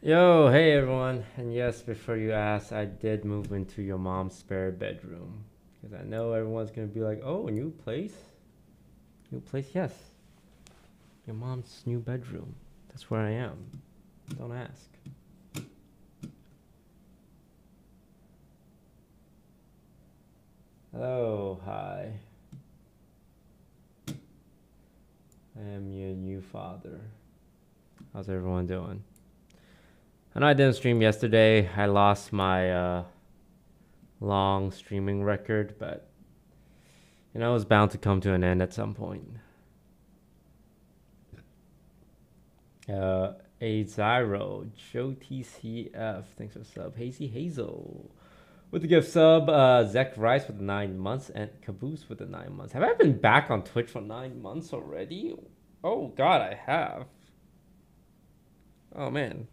Yo, hey everyone. And yes, before you ask, I did move into your mom's spare bedroom. Because I know everyone's going to be like, oh, a new place? New place? Yes. Your mom's new bedroom. That's where I am. Don't ask. Hello, hi. I am your new father. How's everyone doing? I know I didn't stream yesterday. I lost my uh, long streaming record, but you know it was bound to come to an end at some point. Uh, a Zyro, Joe TCF, thanks for sub. Hazy Hazel with the gift sub. Uh, Zach Rice with nine months and Caboose with the nine months. Have I been back on Twitch for nine months already? Oh God, I have. Oh man,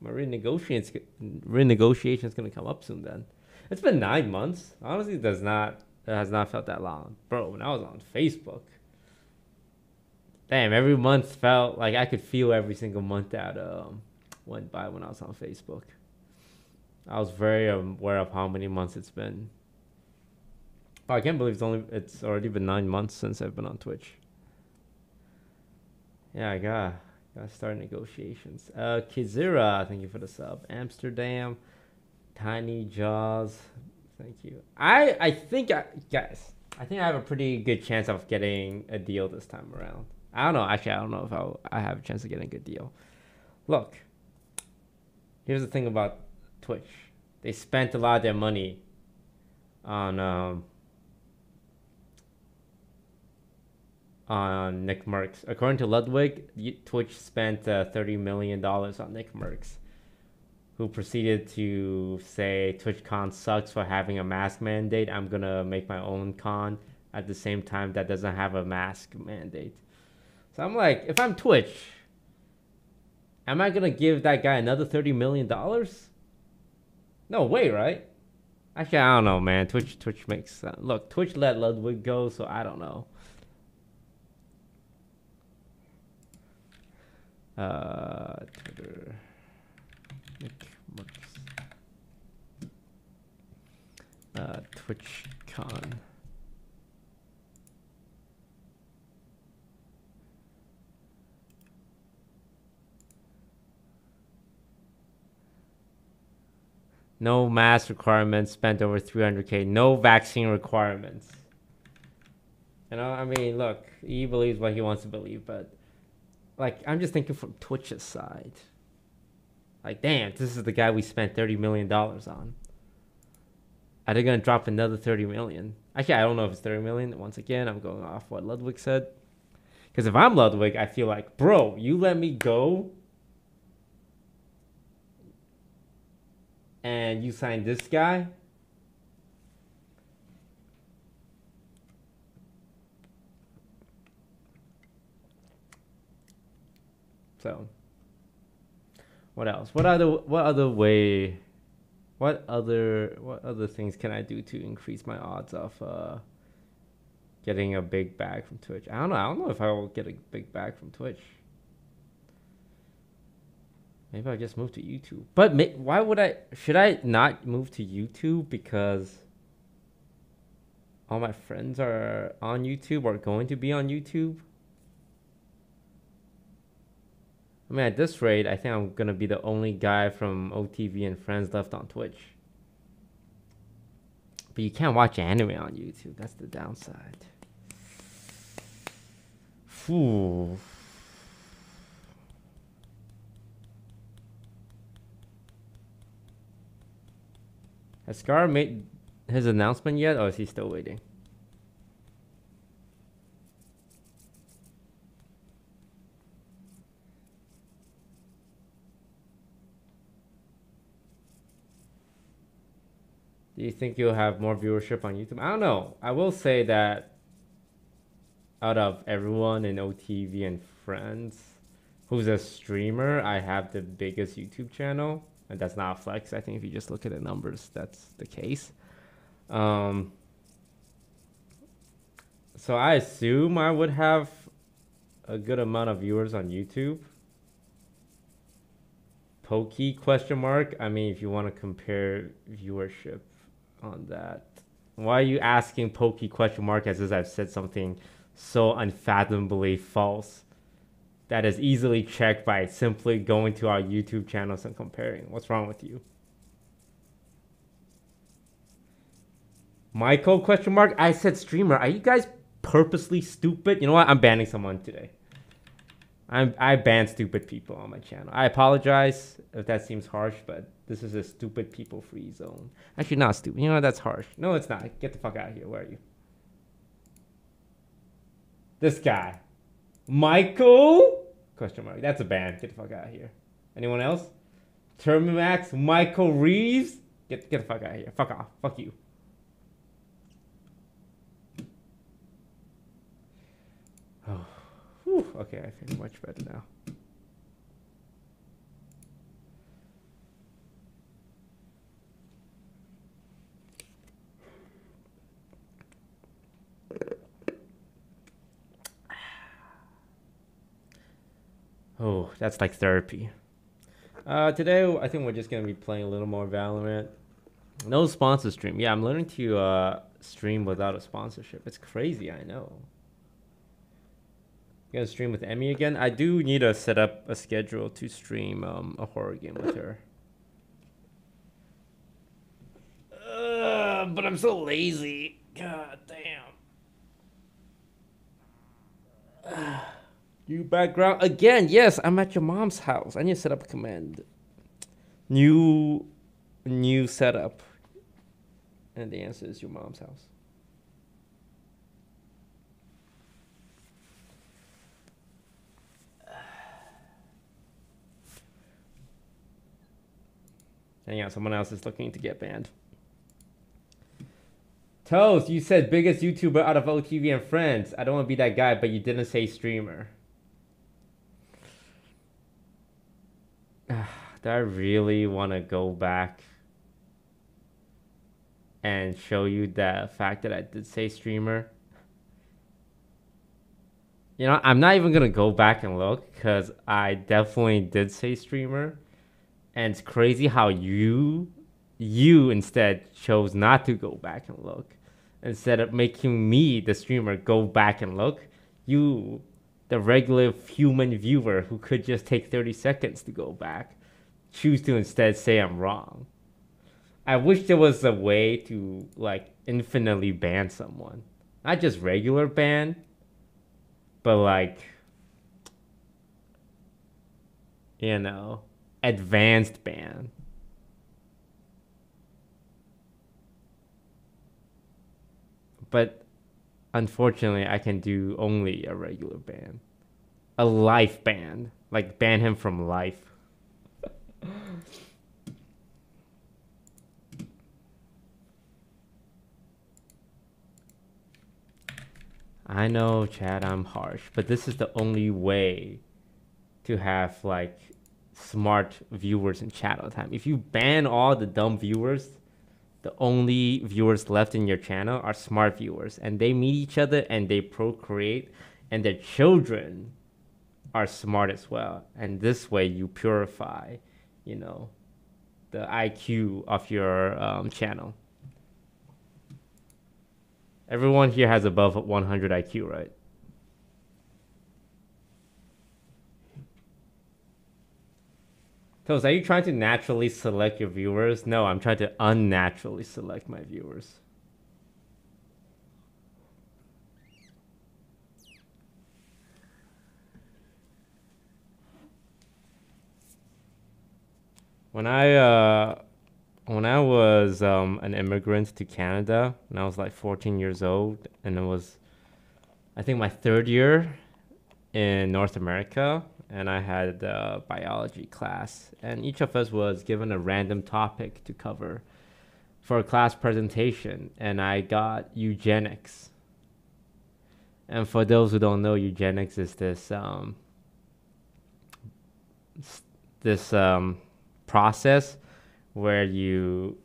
my renegotiation is gonna come up soon. Then it's been nine months. Honestly, it does not it has not felt that long, bro. When I was on Facebook, damn, every month felt like I could feel every single month that um, went by when I was on Facebook. I was very aware of how many months it's been. Oh, I can't believe it's only it's already been nine months since I've been on Twitch. Yeah, I got Start negotiations. Uh, Kizira, thank you for the sub. Amsterdam, Tiny Jaws, thank you. I I think I, guys, I think I have a pretty good chance of getting a deal this time around. I don't know. Actually, I don't know if I'll, I have a chance of getting a good deal. Look, here's the thing about Twitch. They spent a lot of their money on um, on Nickmercs. According to Ludwig, Twitch spent uh, $30 million on Nickmercs, who proceeded to say TwitchCon sucks for having a mask mandate. I'm going to make my own con at the same time that doesn't have a mask mandate. So I'm like, if I'm Twitch, am I going to give that guy another $30 million? No way, right? Actually, I don't know, man. Twitch, Twitch makes sense. Look, Twitch let Ludwig go, so I don't know. Uh, Twitter. Nick Uh, TwitchCon. No mask requirements, spent over 300k. No vaccine requirements. You know, I mean, look, he believes what he wants to believe, but like I'm just thinking from Twitch's side. Like, damn, this is the guy we spent thirty million dollars on. Are they gonna drop another thirty million? Actually, I don't know if it's thirty million. Once again, I'm going off what Ludwig said. Because if I'm Ludwig, I feel like, bro, you let me go, and you signed this guy. So, what else? What other what other way? What other what other things can I do to increase my odds of uh, getting a big bag from Twitch? I don't know. I don't know if I will get a big bag from Twitch. Maybe I'll just move to YouTube. But may, why would I? Should I not move to YouTube because all my friends are on YouTube or going to be on YouTube? I mean, at this rate, I think I'm gonna be the only guy from OTV and Friends left on Twitch. But you can't watch anime on YouTube. That's the downside. Phew. Has Scar made his announcement yet, or is he still waiting? Do you think you'll have more viewership on YouTube? I don't know. I will say that out of everyone in OTV and friends who's a streamer, I have the biggest YouTube channel. And that's not a flex. I think if you just look at the numbers, that's the case. Um, so I assume I would have a good amount of viewers on YouTube. Pokey question mark. I mean, if you want to compare viewership on that, why are you asking Pokey question mark as if I've said something so unfathomably false? That is easily checked by simply going to our YouTube channels and comparing. What's wrong with you? Michael question mark. I said streamer. Are you guys purposely stupid? You know what? I'm banning someone today. I'm I ban stupid people on my channel. I apologize if that seems harsh, but this is a stupid people free zone. Actually, not stupid. You know? That's harsh. No, it's not. Get the fuck out of here. Where are you? This guy, Michael question mark. That's a ban. Get the fuck out of here. Anyone else? Terminax, Michael Reeves. Get get the fuck out of here. Fuck off. Fuck you. Whew, okay, I feel much better now. Oh, that's like therapy. Uh, today, I think we're just gonna be playing a little more Valorant. No sponsor stream. Yeah, I'm learning to uh, stream without a sponsorship. It's crazy, I know gonna stream with Emmy again. I do need to set up a schedule to stream um, a horror game with her. Uh, but I'm so lazy. God damn. New background again. Yes, I'm at your mom's house. I need to set up a command. New, new setup. And the answer is your mom's house. And yeah, someone else is looking to get banned. Toast, you said biggest YouTuber out of OTV and Friends. I don't want to be that guy, but you didn't say streamer. Do I really want to go back and show you the fact that I did say streamer? You know, I'm not even going to go back and look because I definitely did say streamer and it's crazy how you you instead chose not to go back and look. Instead of making me the streamer go back and look you the regular human viewer who could just take 30 seconds to go back choose to instead say i'm wrong. I wish there was a way to like infinitely ban someone. Not just regular ban but like you know advanced ban. But unfortunately, I can do only a regular ban. A life ban. Like, ban him from life. I know, Chad, I'm harsh, but this is the only way to have, like, smart viewers in chat all the time. If you ban all the dumb viewers, the only viewers left in your channel are smart viewers and they meet each other and they procreate and their children are smart as well. And this way you purify, you know, the IQ of your um, channel. Everyone here has above 100 IQ, right? Toast, are you trying to naturally select your viewers? No, I'm trying to unnaturally select my viewers. When I uh, when I was um, an immigrant to Canada, when I was like 14 years old, and it was, I think my third year in North America, and I had a biology class, and each of us was given a random topic to cover for a class presentation, and I got eugenics. And for those who don't know, eugenics is this um, this um, process where you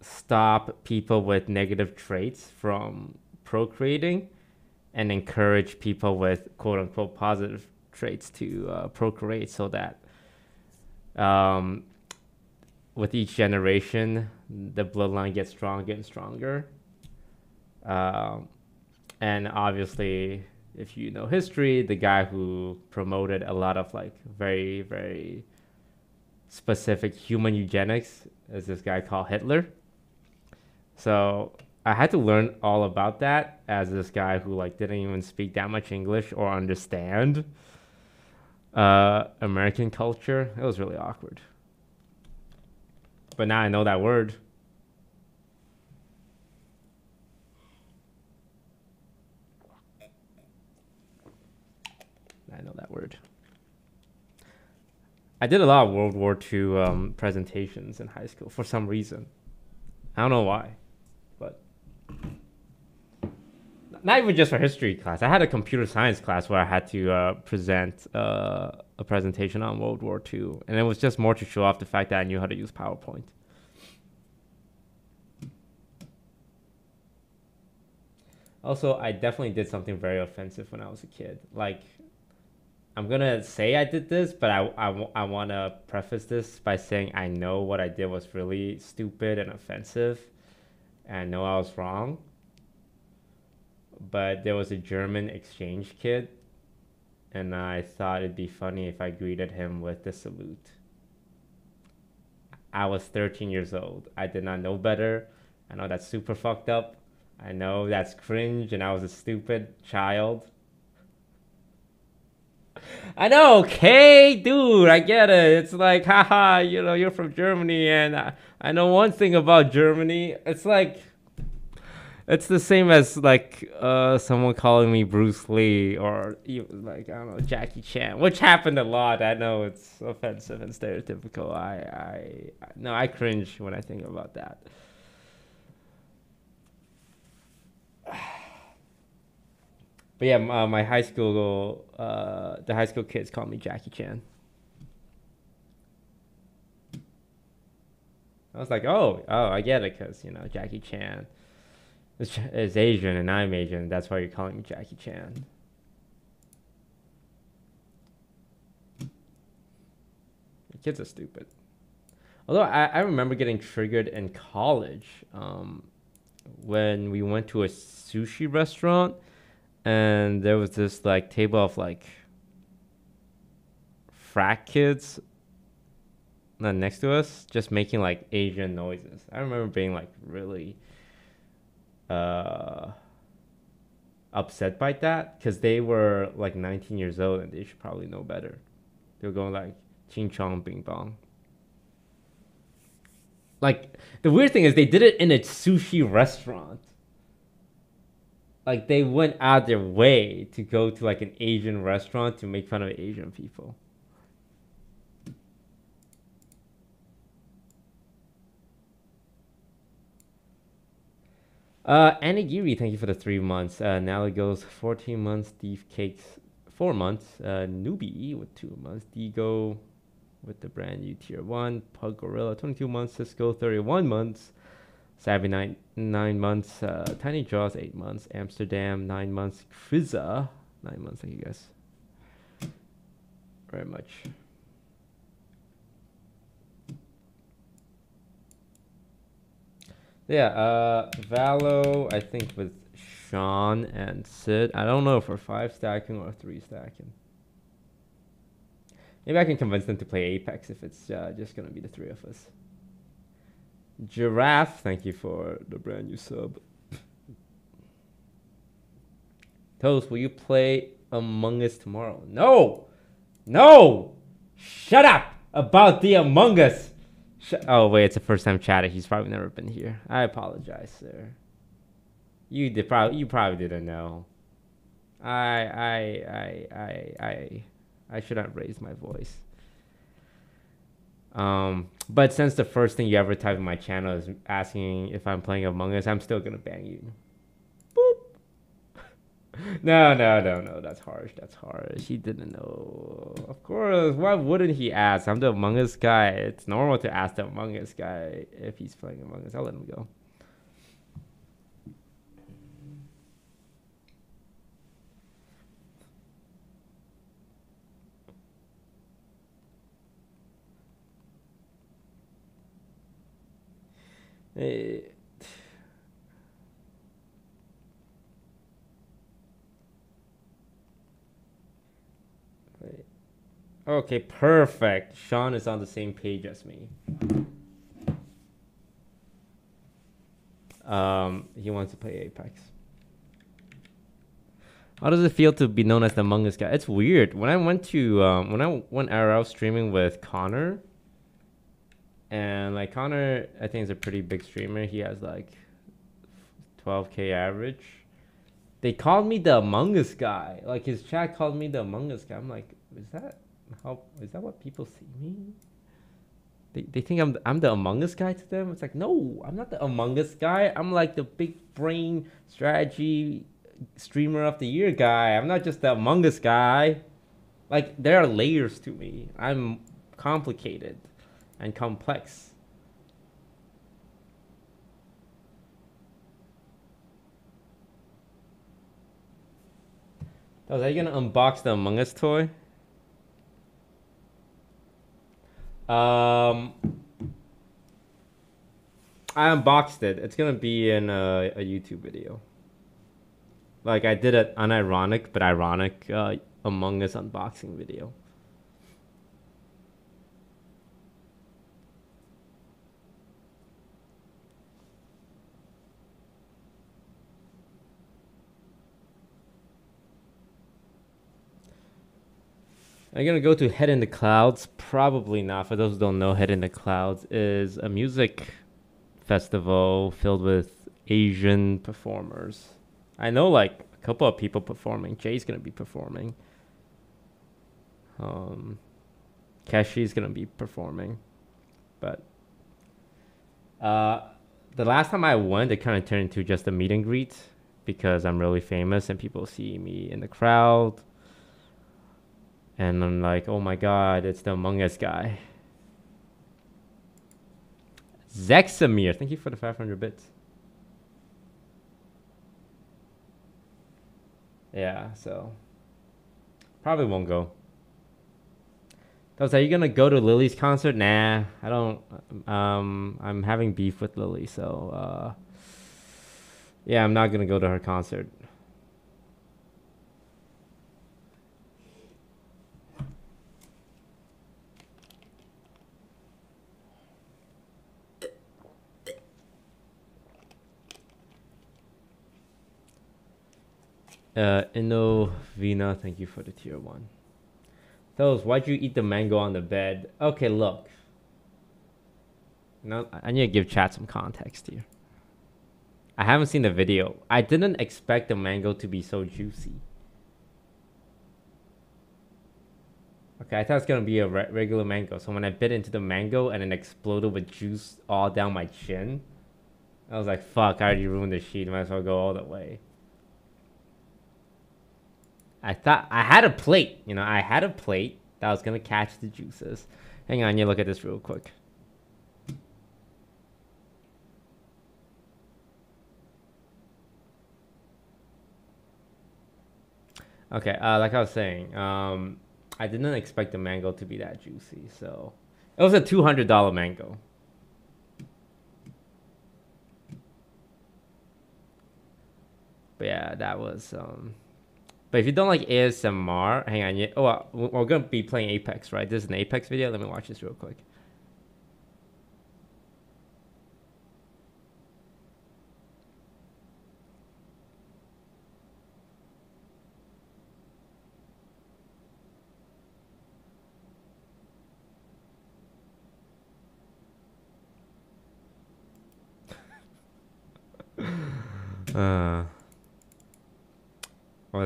stop people with negative traits from procreating and encourage people with quote unquote positive traits to uh, procreate so that um, with each generation, the bloodline gets stronger and stronger. Um, and obviously, if you know history, the guy who promoted a lot of like very, very specific human eugenics is this guy called Hitler. So I had to learn all about that as this guy who like didn't even speak that much English or understand uh, American culture. It was really awkward. But now I know that word. I know that word. I did a lot of World War II um, presentations in high school for some reason. I don't know why, not even just for history class. I had a computer science class where I had to uh, present uh, a presentation on World War II, and it was just more to show off the fact that I knew how to use PowerPoint. Also, I definitely did something very offensive when I was a kid. Like, I'm gonna say I did this, but I, I, I want to preface this by saying I know what I did was really stupid and offensive, and know I was wrong. But there was a German exchange kid, and I thought it'd be funny if I greeted him with the salute. I was 13 years old. I did not know better. I know that's super fucked up. I know that's cringe, and I was a stupid child. I know, okay, dude, I get it. It's like, haha, you know, you're from Germany, and I, I know one thing about Germany. It's like, it's the same as like uh, someone calling me Bruce Lee or even like I don't know Jackie Chan, which happened a lot. I know it's offensive and stereotypical. I, I, no, I cringe when I think about that. But yeah, my, my high school, uh, the high school kids call me Jackie Chan. I was like, oh, oh, I get it, cause you know Jackie Chan is, is Asian and I'm Asian. That's why you're calling me Jackie Chan. The kids are stupid. Although I, I remember getting triggered in college um, when we went to a sushi restaurant and there was this like table of like frat kids next to us just making like asian noises. I remember being like really uh upset by that because they were like 19 years old and they should probably know better. They were going like ching chong bing bong. Like the weird thing is they did it in a sushi restaurant like they went out their way to go to like an Asian restaurant to make fun of Asian people. Uh, Anigiri, thank you for the three months. Uh, Nalagos, 14 months. Steve Cakes, four months. Uh, Newbie with two months. Digo with the brand new tier one. Pug Gorilla, 22 months. Cisco, 31 months. Savvy nine nine months. Uh, Tiny Jaws eight months. Amsterdam nine months. Kriza nine months. Thank you guys very much. Yeah, uh, Valo, I think with Sean and Sid. I don't know we're five stacking or three stacking. Maybe I can convince them to play Apex if it's uh, just gonna be the three of us. Giraffe, thank you for the brand new sub. Toast, will you play Among Us tomorrow? No! No! Shut up about the Among Us! Sh oh, wait, it's the first time chatting. He's probably never been here. I apologize, sir. You did probably you probably didn't know. I I I I I I should not raise my voice. Um, but since the first thing you ever type in my channel is asking if I'm playing Among Us, I'm still gonna ban you. Boop. no, no, no, no. That's harsh. That's harsh. He didn't know. Of course. Why wouldn't he ask? I'm the Among Us guy. It's normal to ask the Among Us guy if he's playing Among Us. I'll let him go. Eh, Okay, perfect. Sean is on the same page as me. Um, he wants to play Apex. How does it feel to be known as the Among Us guy? It's weird. When I went to um, when I went IRL streaming with Connor, and like Connor, I think is a pretty big streamer. He has like 12k average. They called me the Among Us guy. Like his chat called me the Among Us guy. I'm like, is that how is that what people see me? They, they think I'm I'm the Among Us guy to them. It's like no, I'm not the Among Us guy. I'm like the big brain strategy streamer of the year guy. I'm not just the Among Us guy. Like there are layers to me. I'm complicated and complex. Are you gonna unbox the Among Us toy? Um, I unboxed it. It's gonna be in a, a YouTube video. Like I did an unironic but ironic uh, Among Us unboxing video. I'm gonna go to Head in the Clouds. Probably not. For those who don't know, Head in the Clouds is a music festival filled with Asian performers. I know like a couple of people performing. Jay's gonna be performing. Um, Keshi's gonna be performing, but uh, the last time I went, it kind of turned into just a meet and greet because I'm really famous and people see me in the crowd and I'm like, oh my god, it's the Among Us guy. Zexamir, thank you for the 500 bits. Yeah, so probably won't go. Those, are you gonna go to Lily's concert? Nah, I don't. Um, I'm having beef with Lily, so uh, yeah, I'm not gonna go to her concert. Uh, Innovina, thank you for the tier one. Us, why'd you eat the mango on the bed? Okay, look. Now, I need to give chat some context here. I haven't seen the video. I didn't expect the mango to be so juicy. Okay, I thought it's gonna be a re regular mango. So when I bit into the mango and it exploded with juice all down my chin, I was like, fuck, I already ruined the sheet. Might as well go all the way. I thought I had a plate. You know, I had a plate that was gonna catch the juices. Hang on, you look at this real quick. Okay, uh, like I was saying, um, I didn't expect the mango to be that juicy, so it was a two hundred dollar mango. But yeah, that was um but if you don't like ASMR, hang on. Yeah, oh, we're gonna be playing Apex, right? This is an Apex video. Let me watch this real quick.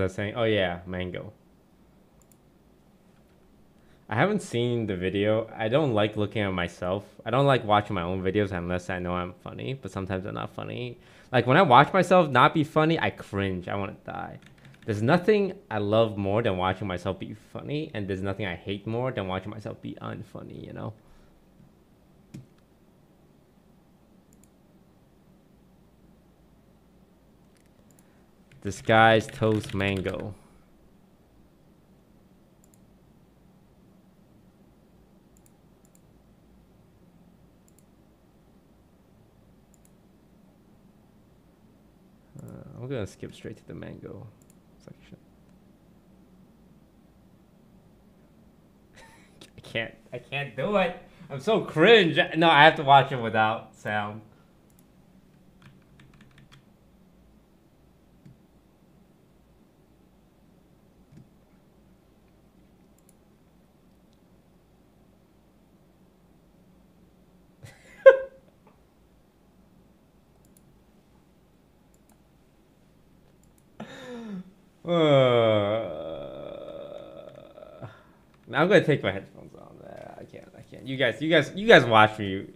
Saying? Oh yeah, mango. I haven't seen the video. I don't like looking at myself. I don't like watching my own videos unless I know I'm funny, but sometimes I'm not funny. Like when I watch myself not be funny, I cringe. I want to die. There's nothing I love more than watching myself be funny, and there's nothing I hate more than watching myself be unfunny, you know? Disguised Toast Mango. Uh, I'm gonna skip straight to the mango section. I can't, I can't do it. I'm so cringe. No, I have to watch it without sound. Uh, I'm gonna take my headphones on. I can't. I can't. You guys. You guys. You guys watch me.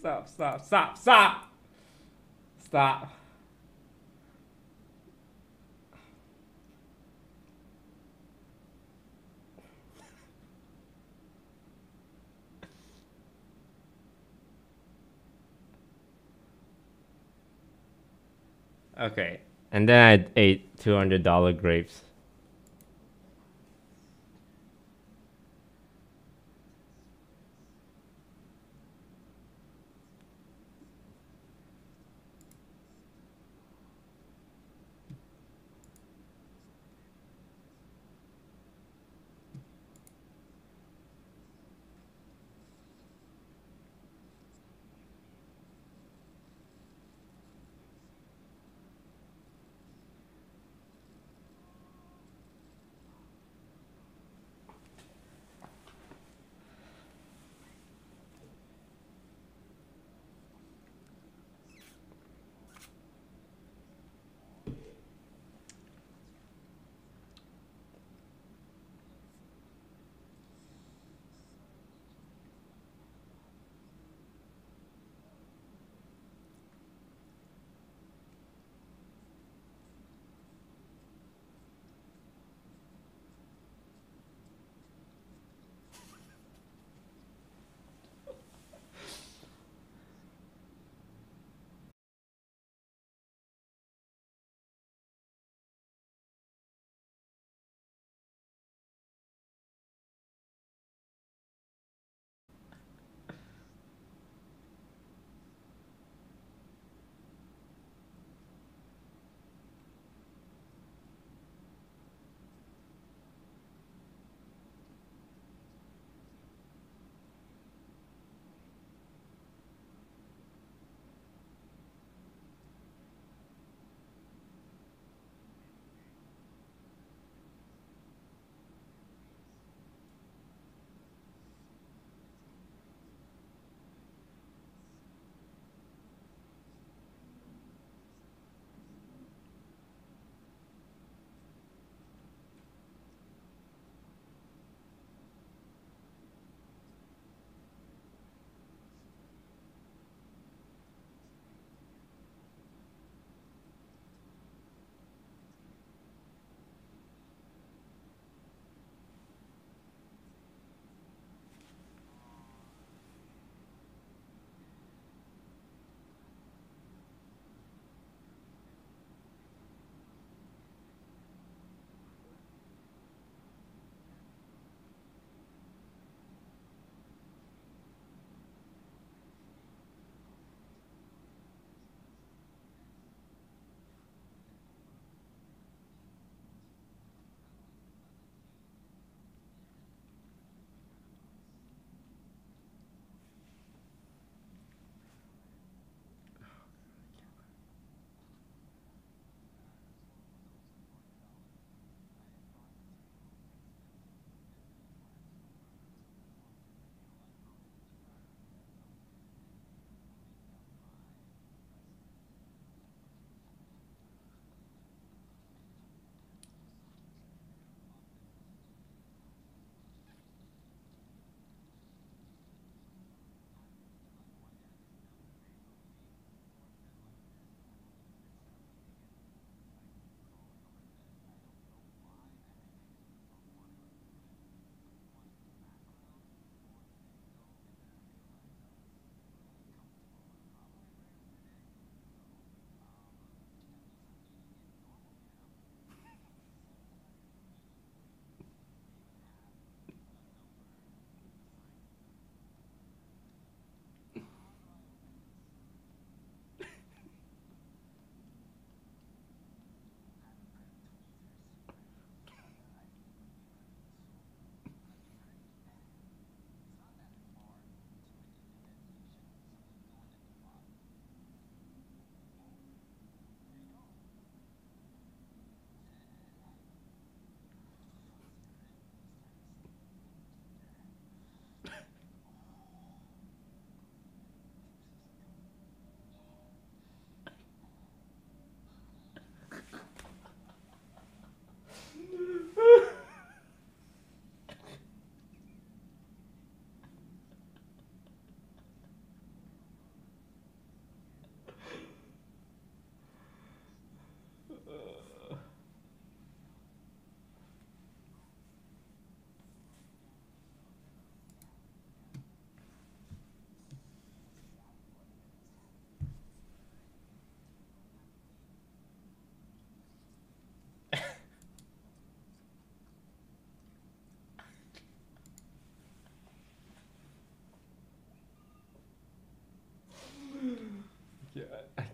Stop, stop, stop, stop, stop. Okay, and then I ate two hundred dollar grapes.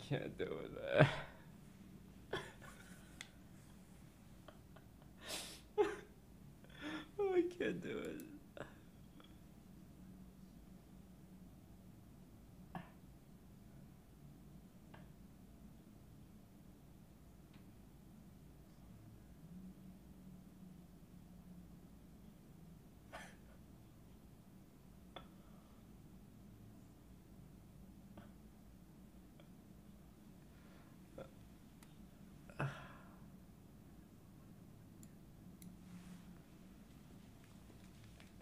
Can't do it. I can't do it.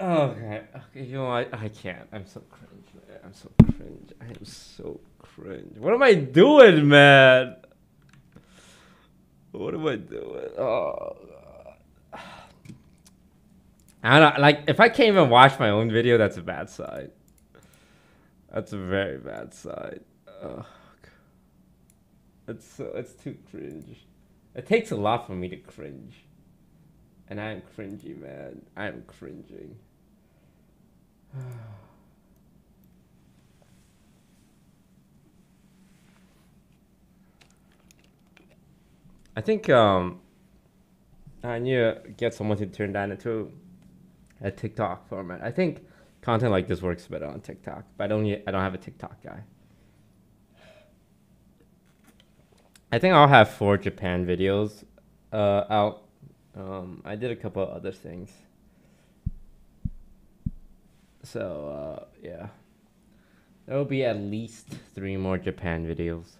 Okay, okay, you know I I can't. I'm so cringe, man. I'm so cringe. I am so cringe. What am I doing, man? What am I doing? Oh, God. I don't like if I can't even watch my own video. That's a bad sign. That's a very bad sign. Oh, Ugh. It's so it's too cringe. It takes a lot for me to cringe. And I am cringy, man. I am cringing. I think um I need to get someone to turn that into a TikTok format. I think content like this works better on TikTok, but I don't I don't have a TikTok guy. I think I'll have four Japan videos uh, out. Um, I did a couple of other things. So, uh, yeah. There will be at least three more Japan videos.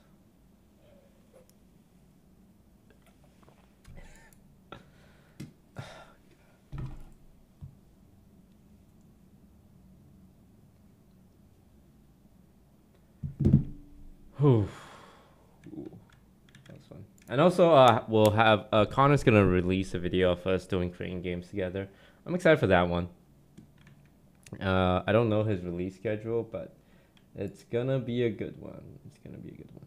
Whew. And also, uh, we'll have uh, Connor's gonna release a video of us doing Korean games together. I'm excited for that one. Uh, I don't know his release schedule, but it's gonna be a good one. It's gonna be a good one.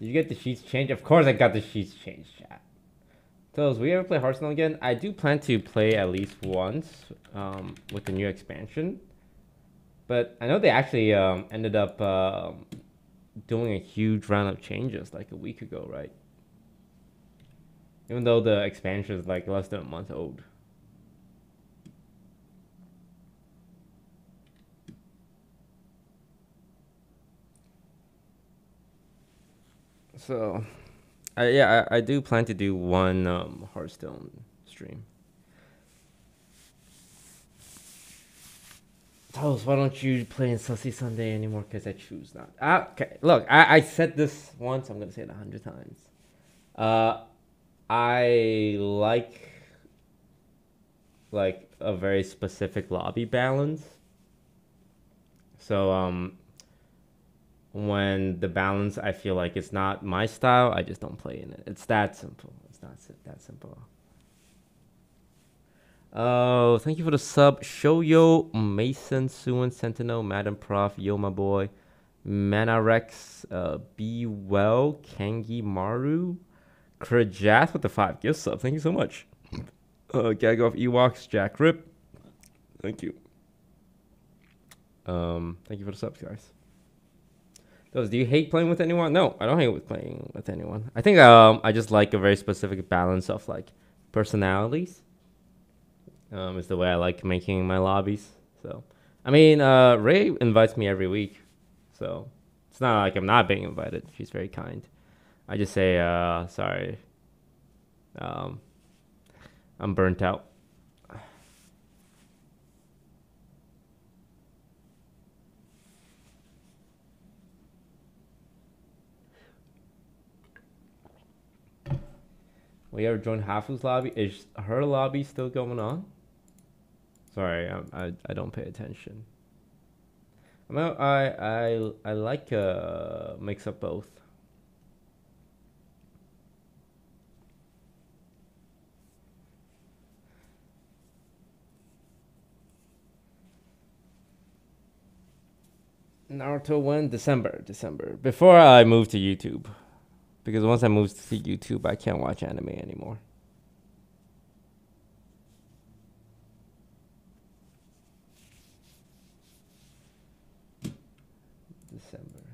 Did you get the sheets changed? Of course, I got the sheets changed, chat. So, we ever play Hearthstone again? I do plan to play at least once um, with the new expansion. But I know they actually um, ended up um, doing a huge round of changes like a week ago, right? Even though the expansion is like less than a month old. So, I, yeah, I, I do plan to do one um, Hearthstone stream. Toast, why don't you play in Sussy Sunday anymore? Because I choose not. Ah, okay, look, I, I said this once. I'm gonna say it a hundred times. Uh, I like like a very specific lobby balance. So um, when the balance I feel like it's not my style, I just don't play in it. It's that simple. It's not that simple. Oh, thank you for the sub. Shoyo, Mason, Suan, Sentinel, Madam Prof, Yo, my boy, Manarex, uh, Be Well, Kangi Maru, Krajath with the five gift sub. Thank you so much. Uh, Gag off Ewoks, Jack Rip. Thank you. Um, thank you for the subs, guys. Those, do you hate playing with anyone? No, I don't hate with playing with anyone. I think um, I just like a very specific balance of like personalities um, is the way I like making my lobbies. So, I mean, uh, Rae invites me every week, so it's not like I'm not being invited. She's very kind. I just say, uh, sorry. Um, I'm burnt out. We ever joined Hafu's lobby? Is her lobby still going on? Sorry, I, I, I don't pay attention. I I I like uh mix up both. Naruto when December December before I moved to YouTube, because once I moved to YouTube I can't watch anime anymore. December.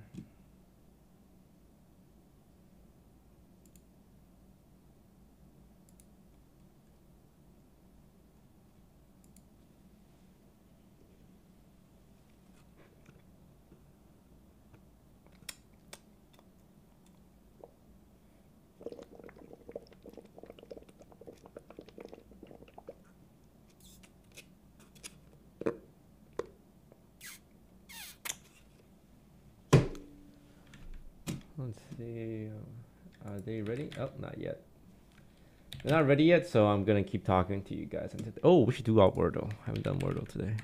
let's see. Are they ready? Oh, not yet. They're not ready yet, so I'm gonna keep talking to you guys. Oh, we should do our Wordle. I haven't done Wordle today.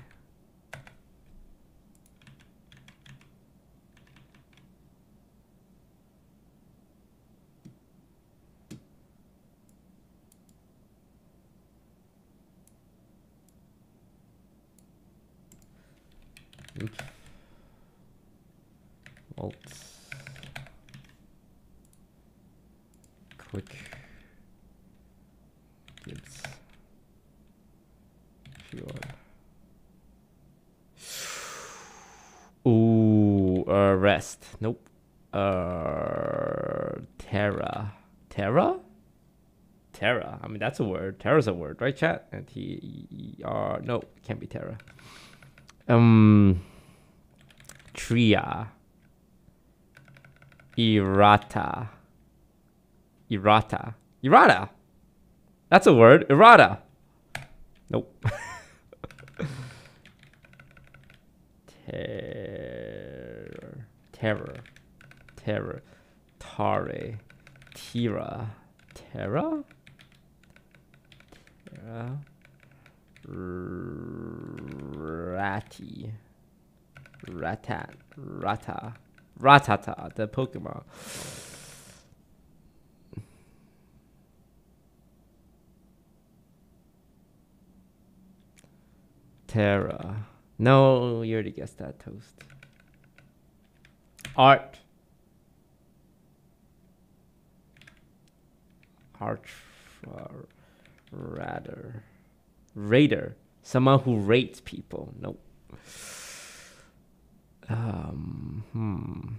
Oops. Waltz. Quick. Gibbs. Sure. Ooh, uh, rest. Nope. Uh, Terra. Terra? Terra. I mean, that's a word. Terra's a word, right, chat? And T E R. No, can't be Terra. Um, Tria. Irata, Irata, Irata. That's a word. Irata. Nope. Terror. Terror. Terror. Tare. Tira. Terra. Ratty. Ratat. Rata. Ratata, the Pokemon. Terra. No, you already guessed that toast. Art. Arch. Uh, rather. Raider. Someone who rates people. Nope. Um, hmm.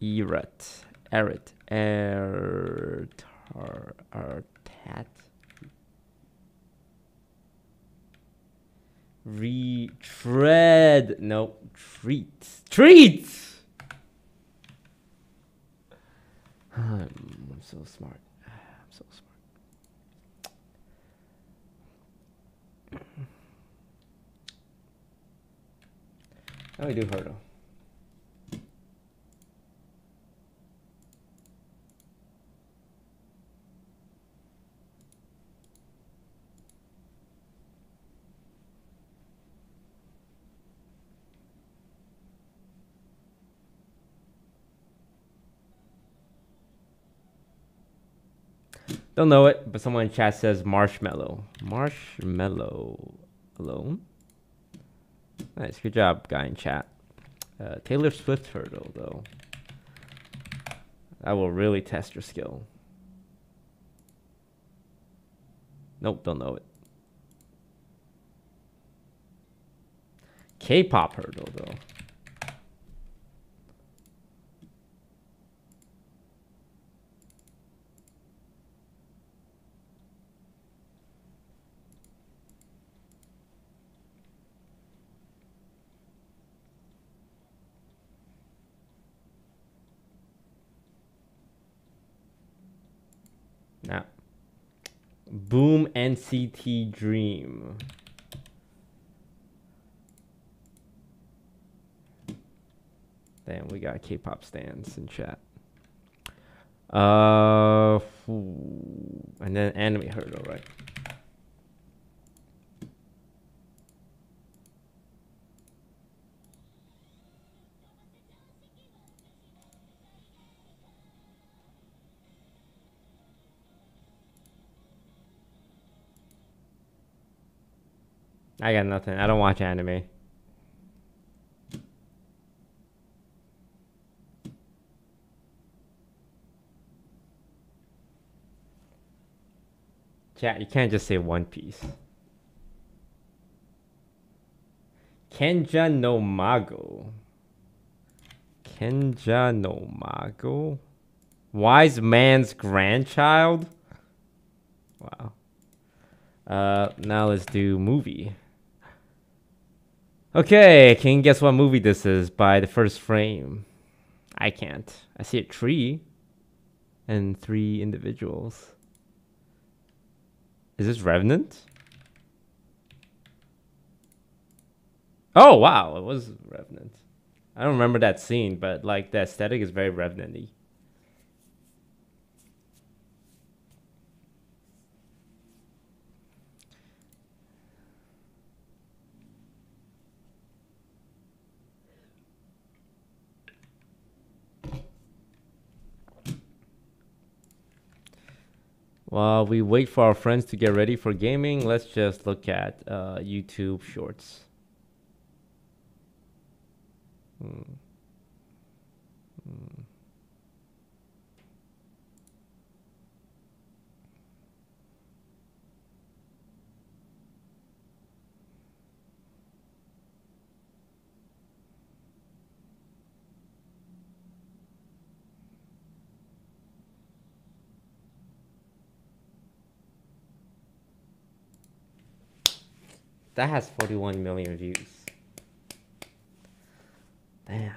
Eret. Eret. Ert. Ertat. Retread. No. Treat. Treat! I'm so smart. I'm so do we do Heardle? Don't know it, but someone in chat says marshmallow. Marshmallow alone. Nice, good job, guy in chat. Uh, Taylor Swift Heardle though. That will really test your skill. Nope, don't know it. K-pop Heardle though. Now, Boom NCT Dream. Damn, we got K-pop stands in chat. Uh, and then anime Heardle, right? I got nothing. I don't watch anime. Chat, you can't just say One Piece. Kenja no Mago. Kenja no Mago? Wise man's grandchild? Wow. Uh, now let's do movie. Okay, can you guess what movie this is by the first frame? I can't. I see a tree and three individuals. Is this Revenant? Oh, wow, it was Revenant. I don't remember that scene, but like the aesthetic is very revenant While we wait for our friends to get ready for gaming, let's just look at uh, YouTube Shorts. Hmm. That has 41 million views. Damn.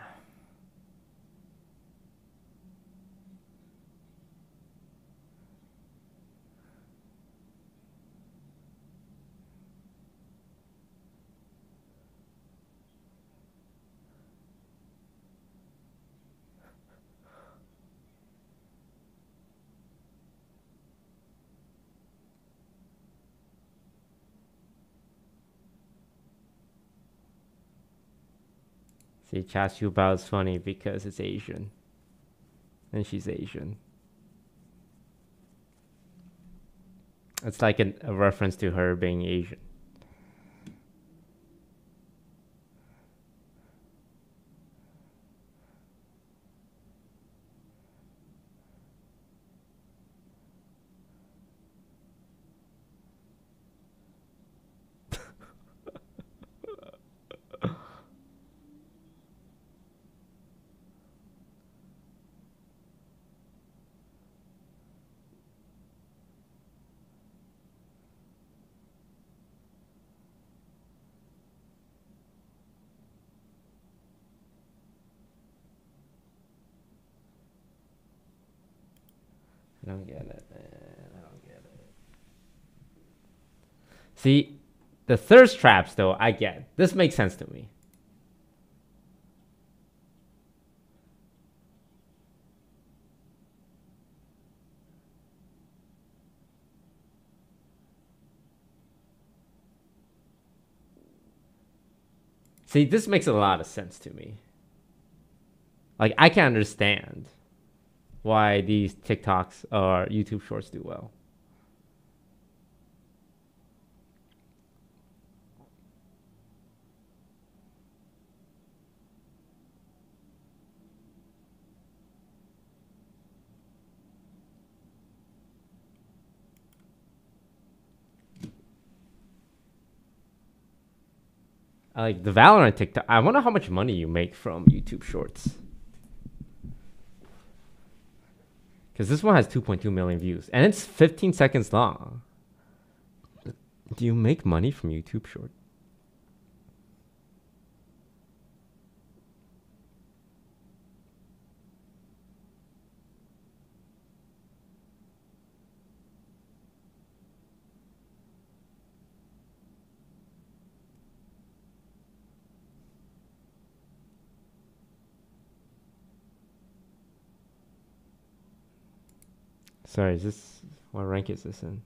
See, Cha Xiu Bao is funny because it's Asian. And she's Asian. It's like an, a reference to her being Asian. I don't get it, man. I don't get it. See, the thirst traps, though, I get. This makes sense to me. See, this makes a lot of sense to me. Like, I can understand why these TikToks or YouTube Shorts do well. Like the Valorant TikTok. I wonder how much money you make from YouTube Shorts. Because this one has 2.2 million views and it's 15 seconds long. Do you make money from YouTube short? Sorry, is this what rank is this in?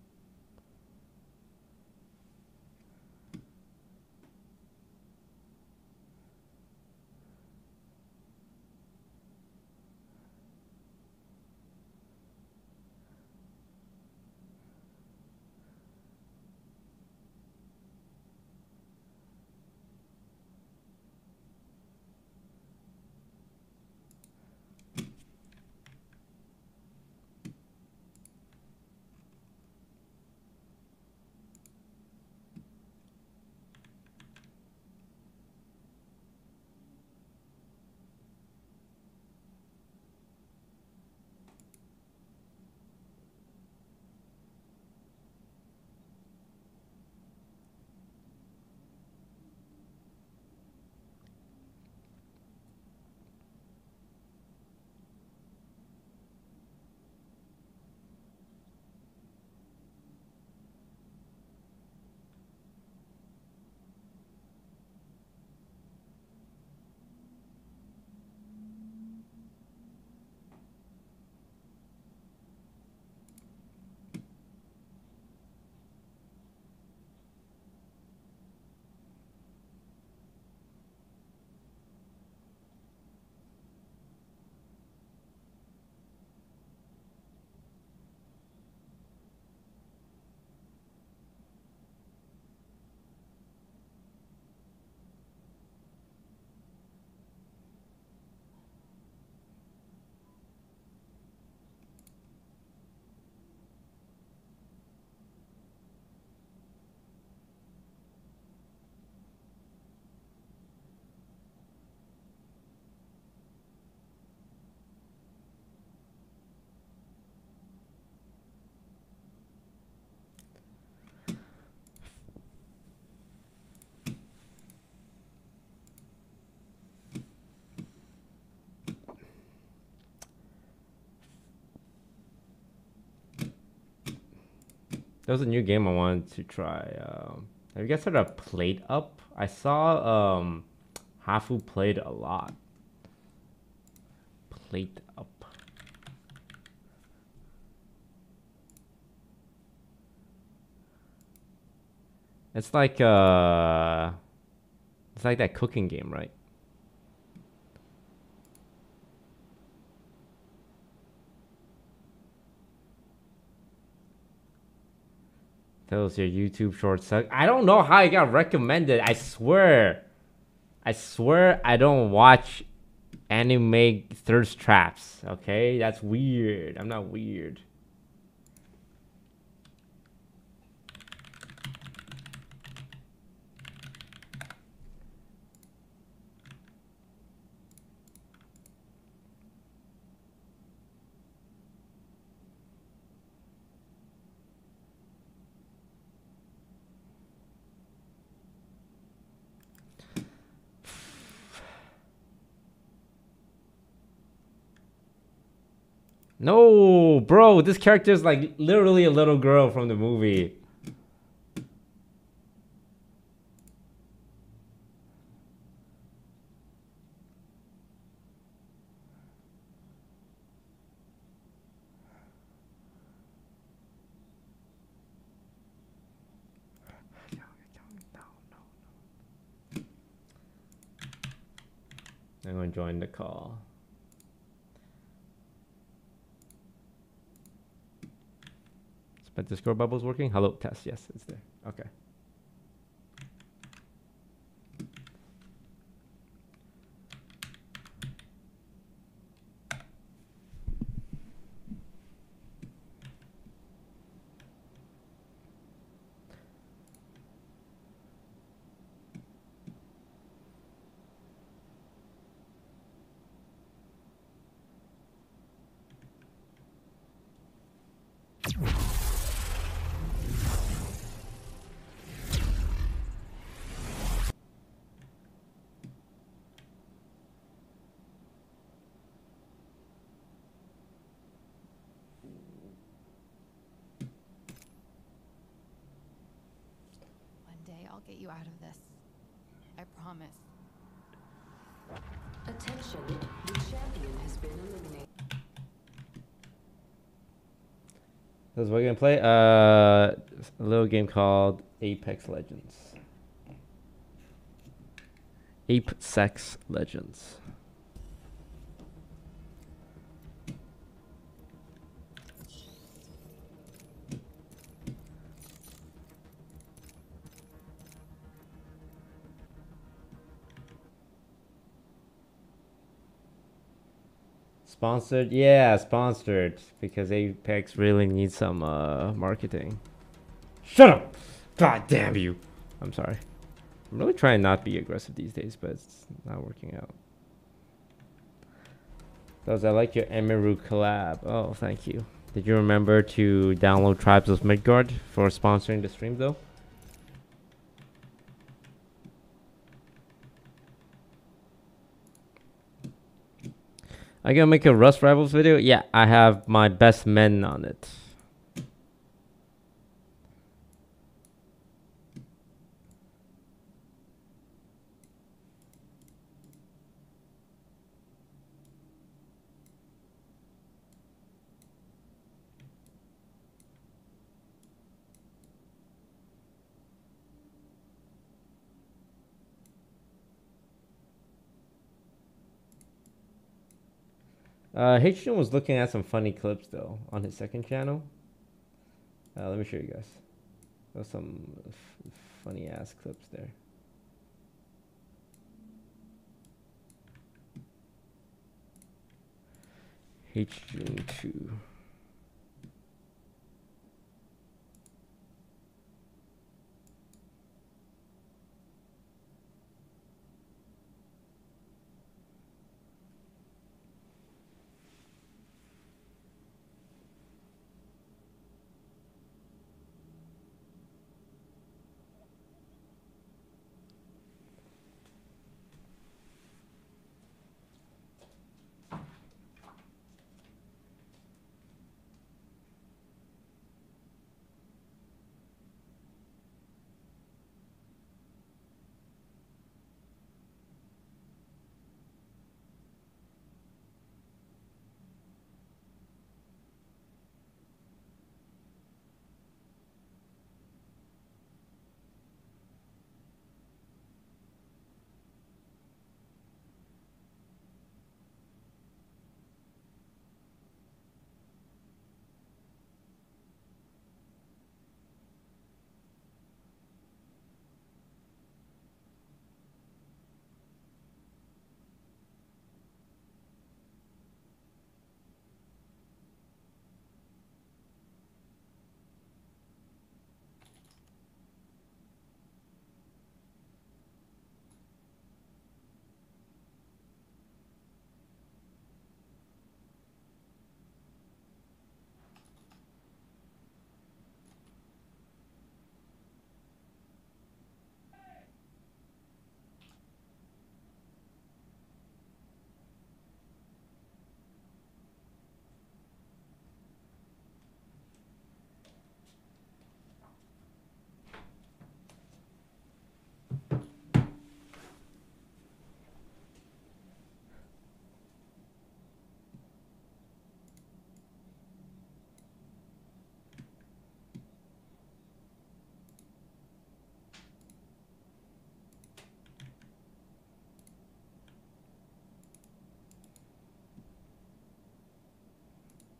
That was a new game I wanted to try. Um, have you guys heard of PlateUp? I saw um, Hafu played a lot. Plate Up. It's like uh, it's like that cooking game, right? Those your YouTube shorts suck. I don't know how it got recommended. I swear. I swear I don't watch anime thirst traps. Okay? That's weird. I'm not weird. No, bro, this character is like literally a little girl from the movie. I'm gonna join the call. Discord bubble's working? Hello, test. Yes, it's there. Okay. Get you out of this. I promise. Attention, the champion has been eliminated. So we're gonna play uh, a little game called Apex Legends. Ape Sex Legends. Sponsored? Yeah, sponsored. Because Apex really needs some uh, marketing. Shut up! God damn you! I'm sorry. I'm really trying not to be aggressive these days, but it's not working out. Does I like your Emiru collab. Oh, thank you. Did you remember to download Tribes of Midgard for sponsoring the stream though? I gonna make a Rust Rivals video? Yeah, I have my best men on it. Uh, H was looking at some funny clips though on his second channel. Uh, let me show you guys. There's some funny ass clips there. H 2.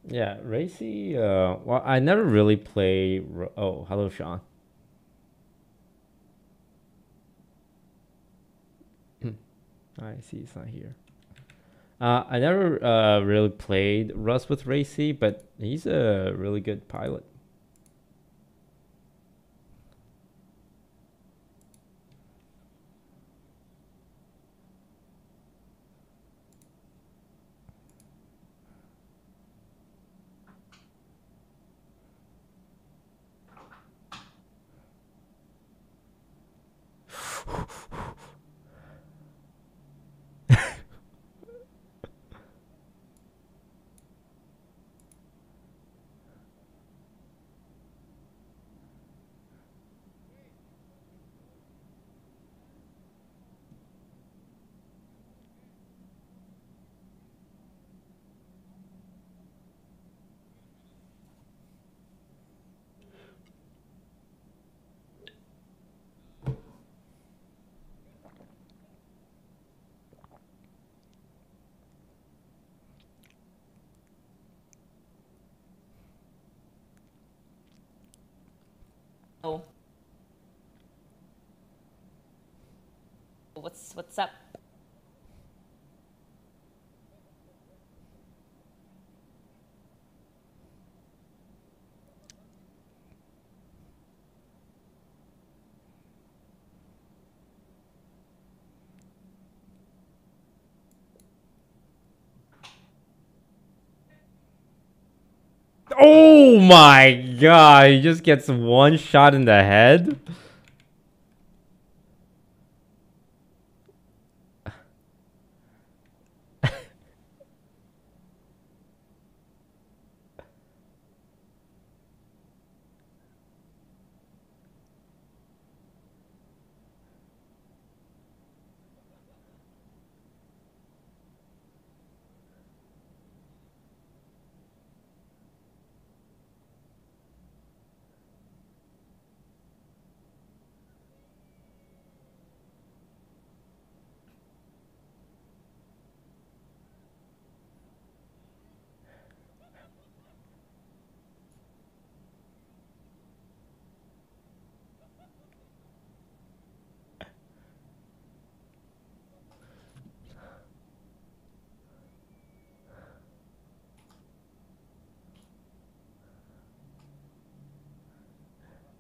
Yeah, Racy. Uh, well, I never really play. Oh, hello, Sean. I see it's not here. Uh, I never uh, really played Rust with Racy, but he's a really good pilot. Oh. What's up? Oh my god, he just gets one shot in the head?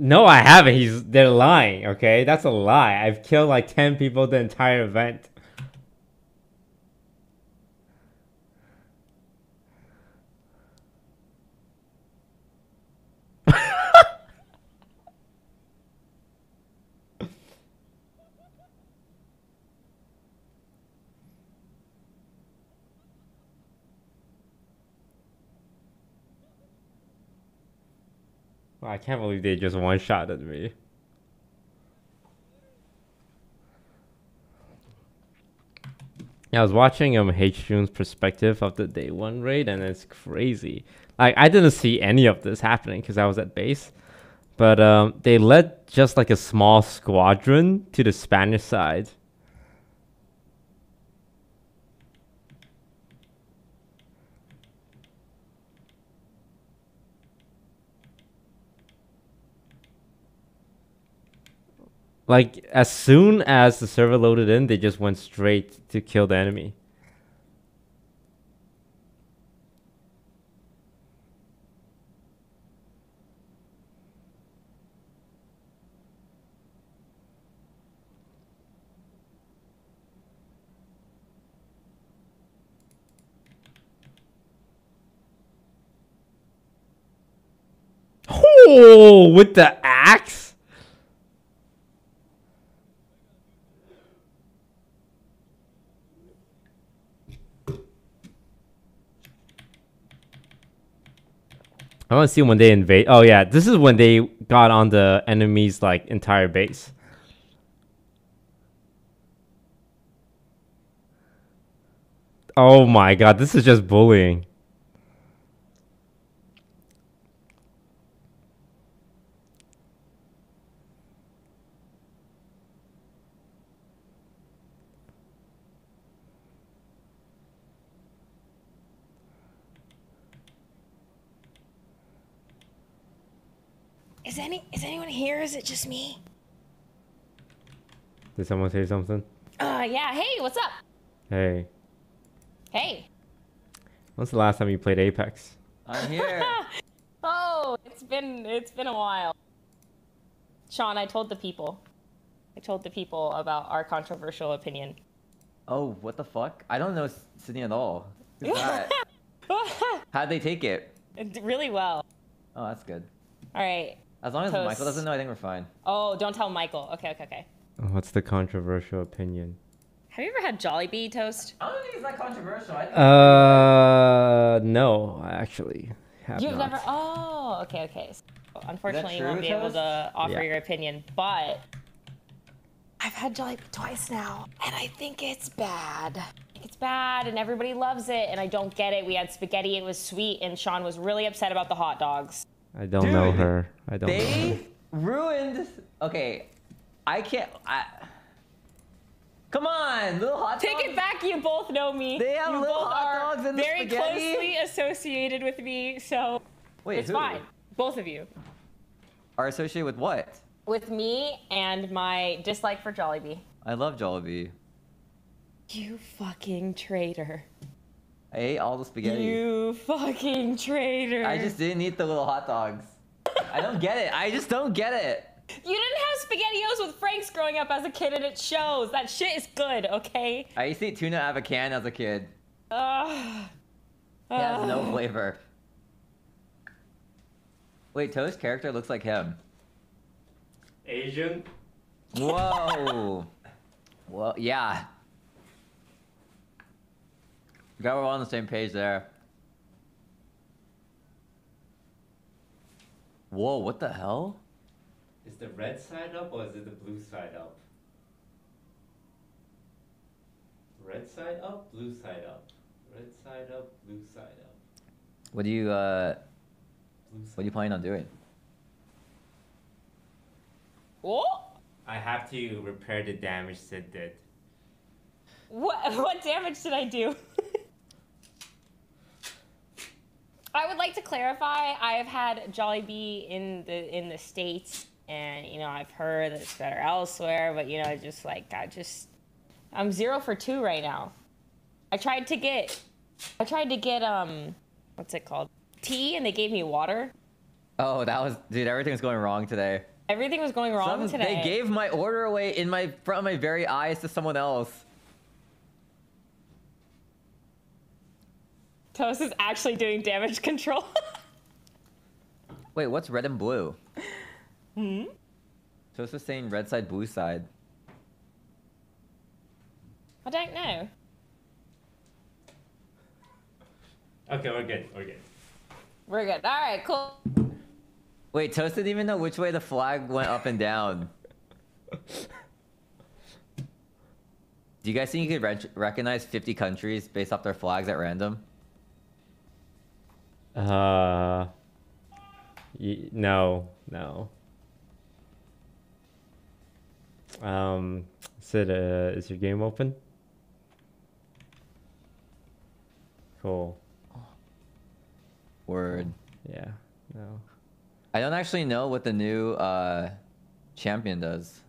No, I haven't. He's they're lying, okay? That's a lie. I've killed like 10 people the entire event. I can't believe they just one shot at me. I was watching um Hjune's perspective of the day one raid, and it's crazy. Like I didn't see any of this happening because I was at base, but um they led just like a small squadron to the Spanish side. Like as soon as the server loaded in, they just went straight to kill the enemy. Oh, with the I want to see when they invade. Oh yeah, this is when they got on the enemy's like entire base. Oh my god, this is just bullying. Is anyone here? Is it just me? Did someone say something? Uh yeah, hey, what's up? Hey, Hey. when's the last time you played Apex? I'm here. Oh, it's been it's been a while. Sean, I told the people. I told the people about our controversial opinion. oh, what the fuck? I don't know Sydney at all. Who's? How'd they take it? really well. Oh, that's good. All right. As long as Toast. Michael doesn't know, I think we're fine. Oh, don't tell Michael. Okay, okay, okay. What's the controversial opinion? Have you ever had Jollibee toast? I don't think it's that controversial. I think Uh, no, I actually have You've not. never. Oh, okay, okay. So, unfortunately, you won't be able to offer Yeah. your opinion, but I've had Jollibee twice now, and I think it's bad. It's bad, and everybody loves it, and I don't get it. We had spaghetti; it was sweet, and Sean was really upset about the hot dogs. I don't know her. I don't know her. they ruined. Okay, I can't. I... Come on, little hot Take dogs. it back! You both know me. They have you little both hot dogs in the very spaghetti? closely associated with me, so Wait, it's who? fine. Both of you, Are associated with what? with me and my dislike for Jollibee. I love Jollibee. You fucking traitor. I ate all the spaghetti. You fucking traitor. I just didn't eat the little hot dogs. I don't get it. I just don't get it. You didn't have SpaghettiOs with Franks growing up as a kid, and it shows. That shit is good, okay? I used to eat tuna out of a can as a kid. Ugh. It has no flavor. Wait, Toast's character looks like him. Asian. Whoa. well, yeah. Glad we're all on the same page there. Whoa, what the hell? Is the red side up or is it the blue side up? Red side up, blue side up. Red side up, blue side up. What do you uh what are you planning on doing? What? I have to repair the damage Sid did. What, what damage did I do? I would like to clarify. I have had Jollibee in the in the states, and you know I've heard that it's better elsewhere. But you know, just like I just, I'm zero for two right now. I tried to get, I tried to get um, what's it called, tea, and they gave me water. Oh, that was dude, everything's going wrong today. Everything was going wrong Some- today. They gave my order away in my front of my very eyes to someone else. Toast is actually doing damage control. Wait, what's red and blue? Hmm? Toast was saying red side, blue side. I don't know. Okay, we're good. We're good. We're good. All right, cool. Wait, Toast didn't even know which way the flag went up and down. Do you guys think you could rec- recognize 50 countries based off their flags at random? Uh, y- no, no. Um, Sid, uh, is your game open? Cool. Word. Yeah. No. I don't actually know what the new uh, champion does.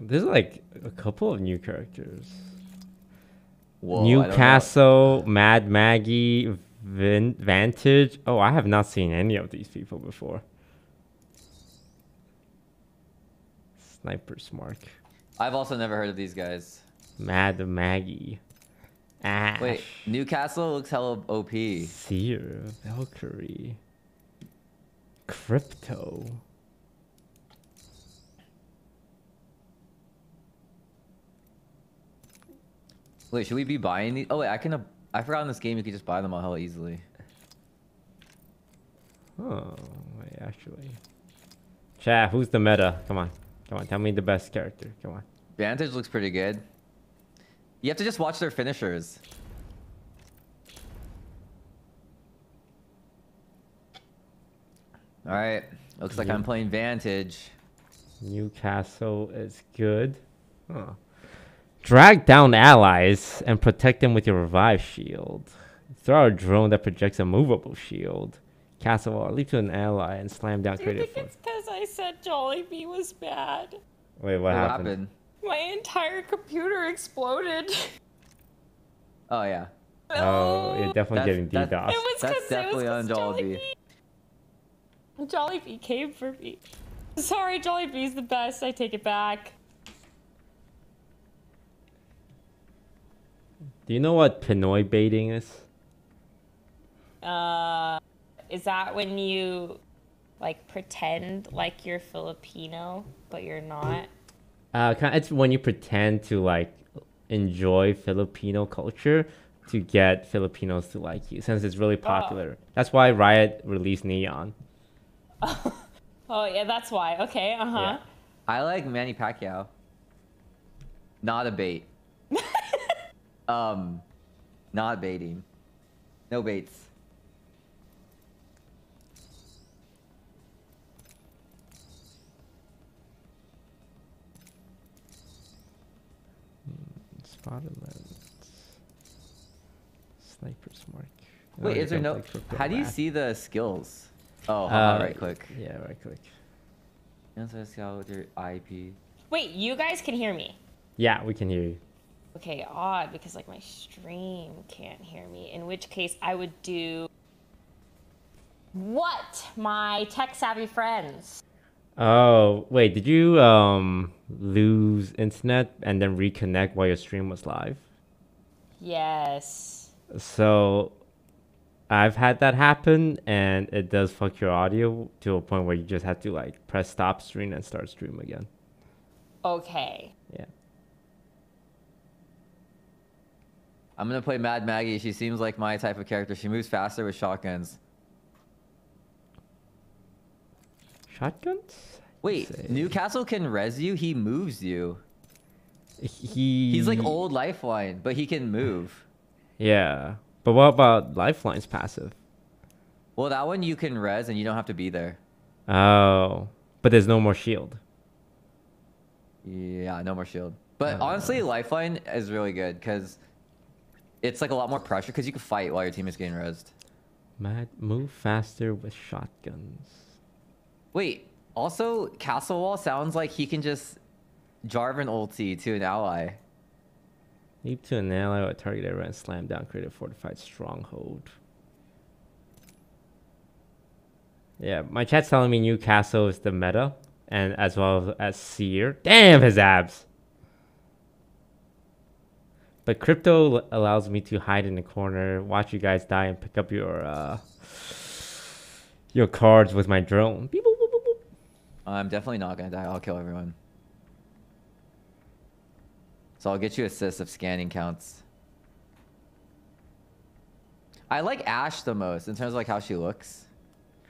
There's like a couple of new characters. Whoa, I don't know. Newcastle, Mad Maggie, Vin- Vantage. Oh, I have not seen any of these people before. Sniper's Mark. I've also never heard of these guys. Mad Maggie. Ash. Wait, Newcastle looks hella OP. Seer, Valkyrie. Crypto. Wait, should we be buying these? Oh wait, I can. Uh, I forgot in this game you could just buy them all hell easily. Oh, wait, actually. Chat, who's the meta? Come on. Come on, tell me the best character. Come on. Vantage looks pretty good. You have to just watch their finishers. All right, looks like I'm playing Vantage. Newcastle is good. Huh. Drag down allies and protect them with your revive shield. Throw a drone that projects a movable shield. Castle wall, leap to an ally and slam down Do you think it's because I said Jollibee was bad? Wait, what, What happened? happened? My entire computer exploded. Oh yeah, Oh, you're definitely That's- getting that's- DDoS. It was That's 'cause- it definitely was on 'cause Jollibee. Jollibee came for me. Sorry, Jollibee's the best. I take it back. Do you know what Pinoy baiting is? Uh, is that when you like pretend like you're Filipino but you're not? Uh, it's when you pretend to like enjoy Filipino culture to get Filipinos to like you, since it's really popular. That's why Riot released Neon. Oh yeah, that's why. Okay, uh huh. Yeah. I like Manny Pacquiao. Not a bait. Um, not baiting. No baits. Spotter's Lens. Sniper's mark. Wait, is there no? like How do you math. see the skills? Oh, Uh, right click. Yeah, right click. Answer scout with your IP. Wait, you guys can hear me. Yeah, we can hear you. Okay, odd because like my stream can't hear me. In which case, I would do what my tech savvy friends. Oh, wait, did you um lose internet and then reconnect while your stream was live? Yes. So I've had that happen and it does fuck your audio to a point where you just have to like press stop stream and start stream again. Okay. Yeah. I'm gonna play Mad Maggie. She seems like my type of character. She moves faster with shotguns. Shotguns? Wait. Newcastle can res you. He moves you. He He's like old Lifeline, but he can move. Yeah. But what about Lifeline's passive? Well, that one you can res and you don't have to be there. Oh. But there's no more shield. Yeah, no more shield. But Uh. honestly, Lifeline is really good because it's like a lot more pressure because you can fight while your team is getting rezzed. Mad move faster with shotguns. Wait, also Castle Wall sounds like he can just Jarvan ulti to an ally. Leap to an ally or target area and slam down create a fortified stronghold. Yeah, my chat's telling me Newcastle is the meta, and as well as Seer. Damn his abs! But crypto allows me to hide in the corner, watch you guys die, and pick up your uh your cards with my drone. Beep, boop, boop, boop. I'm definitely not gonna die. I'll kill everyone. So I'll get you assists if scanning counts. I like Ash the most in terms of like how she looks.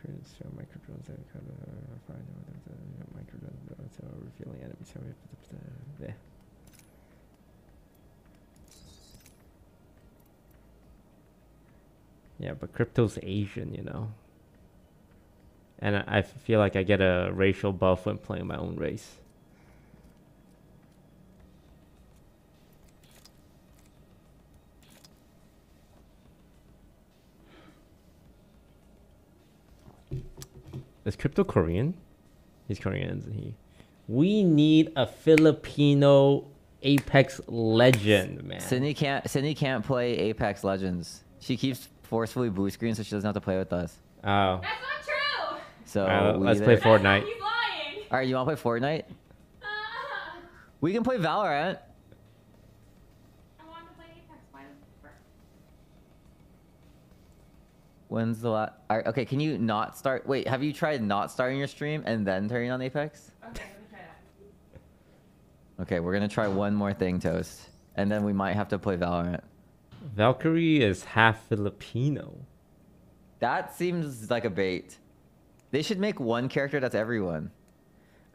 Creates your microdrones and kind of find out the microdrones so revealing enemy so yeah. Yeah, but crypto's Asian, you know. And I, I feel like I get a racial buff when playing my own race. Is crypto Korean? He's Korean, isn't he? We need a Filipino Apex legend, man. Sydney can't Sydney can't play Apex Legends. She keeps forcefully blue screen so she doesn't have to play with us. Oh. That's not true. So Alright, let's either- play Fortnite. He's lying. All right, you want to play Fortnite? Uh-huh. We can play Valorant. I want to play Apex. Why When's the last? Okay, can you not start? Wait, have you tried not starting your stream and then turning on Apex? Okay, let me try that. Okay, we're gonna try one more thing, Toast, and then we might have to play Valorant. Valkyrie is half Filipino. That seems like a bait. They should make one character that's everyone.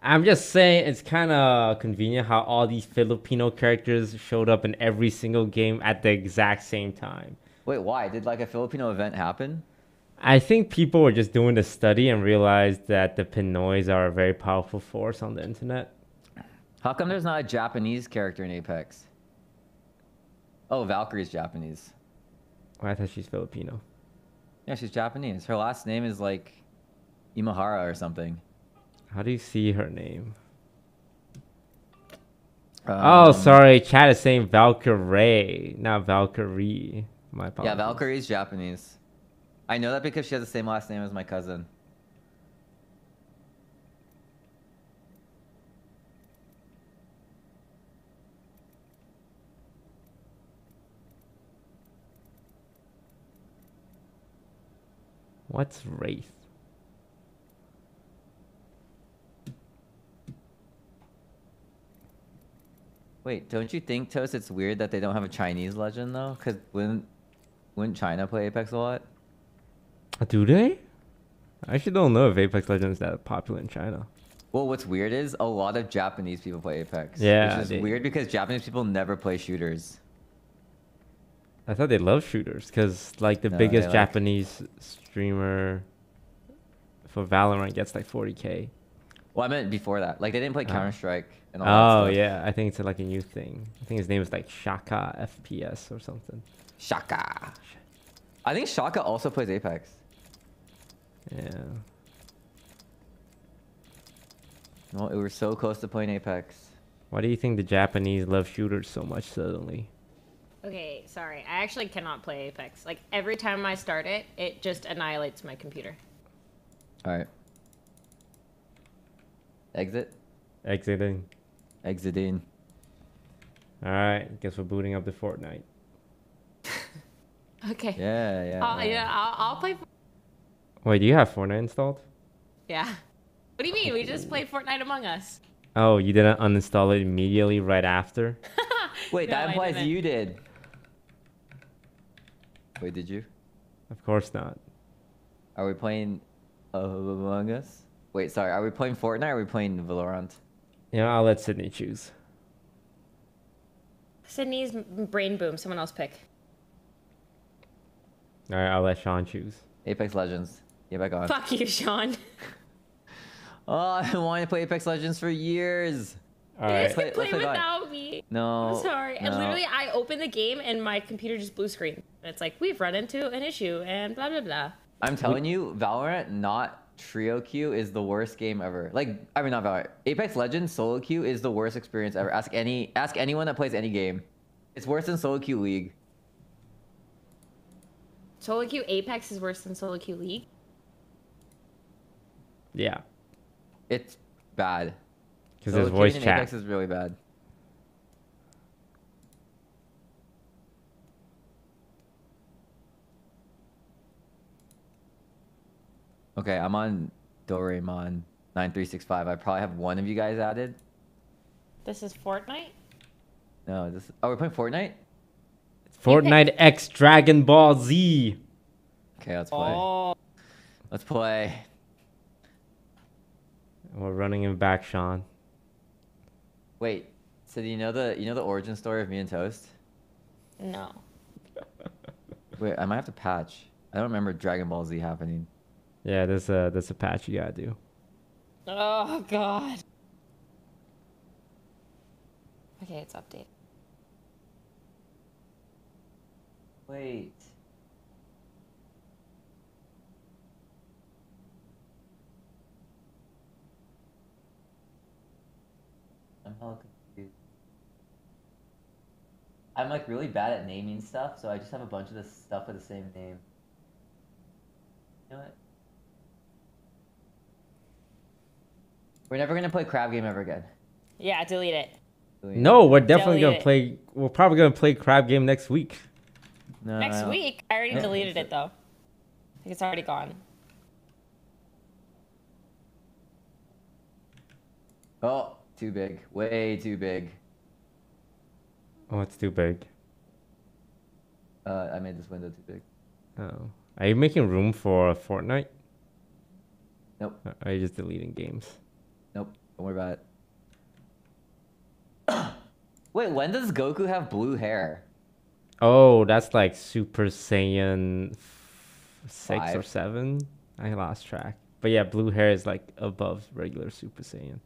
I'm just saying it's kind of convenient how all these Filipino characters showed up in every single game at the exact same time. Wait, why? Did like a Filipino event happen? I think people were just doing the study and realized that the Pinoys are a very powerful force on the internet. How come there's not a Japanese character in Apex? Oh, Valkyrie's Japanese. Oh, I thought she's Filipino. Yeah, she's Japanese. Her last name is like Imahara or something. How do you see her name? oh, Um, sorry. Chat is saying Valkyrie, not Valkyrie. My apologies. Yeah. Valkyrie's Japanese. I know that because she has the same last name as my cousin. What's Wraith? Wait, don't you think, Toast, it's weird that they don't have a Chinese legend though? Because wouldn't, wouldn't China play Apex a lot? Uh, do they? I actually don't know if Apex Legends is that popular in China. Well, what's weird is a lot of Japanese people play Apex. Yeah, Which is they- weird because Japanese people never play shooters. I thought they love shooters because like the No, biggest like- Japanese streamer for Valorant gets like 40k. Well, I meant before that. Like they didn't play Oh. Counter Strike and all that Oh yeah, I think it's like a new thing. I think his name is like Shaka FPS or something. Shaka. I think Shaka also plays Apex. Yeah. Well, we were so close to playing Apex. Why do you think the Japanese love shooters so much suddenly? Okay, sorry. I actually cannot play Apex. Like every time I start it, it just annihilates my computer. All right. Exit. Exiting. Exiting. All right, guess we're booting up the Fortnite. Okay. Yeah, yeah. I'll, yeah, I'll, I'll play. Wait, do you have Fortnite installed? Yeah. What do you mean? We just played Fortnite Among Us. Oh, you didn't uninstall it immediately right after? Wait, No, that implies you did. Wait, did you? Of course not. Are we playing uh, Among Us? Wait, sorry. Are we playing Fortnite or are we playing Valorant? You know, I'll let Sydney choose. Sydney's brain boom. Someone else pick. All right, I'll let Sean choose. Apex Legends. Get back on. Fuck you, Sean. Oh, I've been wanting to play Apex Legends for years. All You guys right. Play- can play play Vi- without me. No. I'm sorry. And literally, I opened the game and my computer just blue screen. And it's like, we've run into an issue and blah, blah, blah. I'm telling you, Valorant, not trio queue, is the worst game ever. Like, I mean, not Valorant. Apex Legends solo queue is the worst experience ever. Ask any, ask anyone that plays any game. It's worse than solo queue League. Solo queue Apex is worse than solo queue League. Yeah, It's bad. Because Solo there's queuing voice in chat. Apex is really bad. Okay, I'm on Doraemon 9365. I probably have one of you guys added. This is Fortnite? No, this. Oh, we're playing Fortnite. It's Fortnite X Dragon Ball Z. Okay, let's play. Oh. Let's play. We're running him back, Sean. Wait. So do you know the you know the origin story of me and Toast? No. Wait, I might have to patch. I don't remember Dragon Ball Z happening. Yeah, there's a there's a patch you gotta do. Oh, God. Okay, it's update. Wait. I'm hella confused. I'm like really bad at naming stuff, so I just have a bunch of this stuff with the same name. You know what? We're never gonna play crab game ever again. Yeah, delete it. No, we're definitely Delete gonna it. play. We're probably gonna play Crab Game next week. No, Next don't- week. I already Yeah. deleted it, though. think it's already gone. Oh, too big. Way too big. Oh, it's too big. Uh, I made this window too big. Oh, are you making room for Fortnite? Nope. Or Are you just deleting games? Nope. Don't worry about it. Wait, when does Goku have blue hair? Oh, that's like Super Saiyan six or seven. I lost track. But yeah, blue hair is like above regular Super Saiyan.